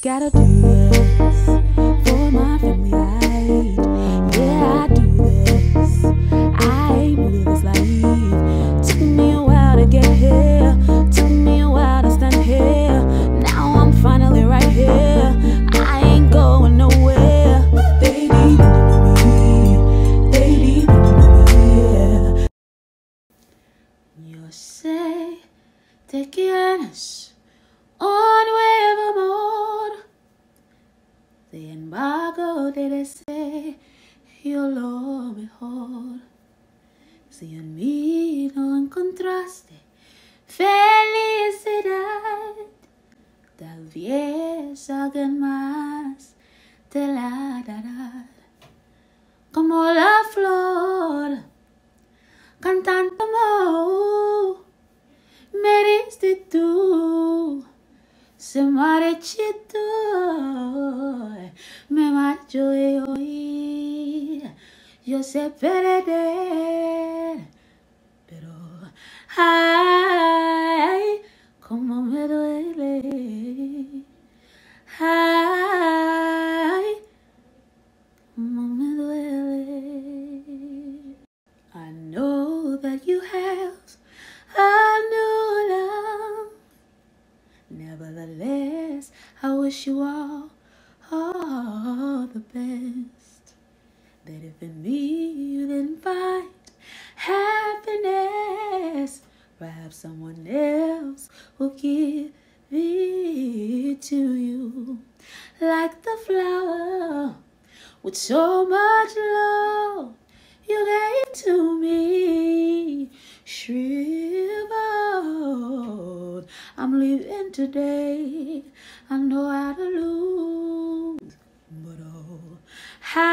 Gotta do this for my family light. Yeah, I do this. I ain't new to this life. Took me a while to get here. Took me a while to stand here. Now I'm finally right here. I ain't going nowhere. They need me. They need me. Yo sé, te quieres un nuevo amor. Sin embargo, te deseo lo mejor. Si en mí no encontraste felicidad, tal vez alguien más te la dará. Como la flor, cantando amor, me diste tú. Se marchito, me marcho y hoy yo sé perder, pero ay, cómo me duele, ay, cómo me duele. I know that you have a new love. Nevertheless, I wish you all, all the best. Better for me than find happiness. Perhaps someone else will give it to you like the flower with so much love you gave to me. Shriveled, I'm leaving today. I know how to lose. How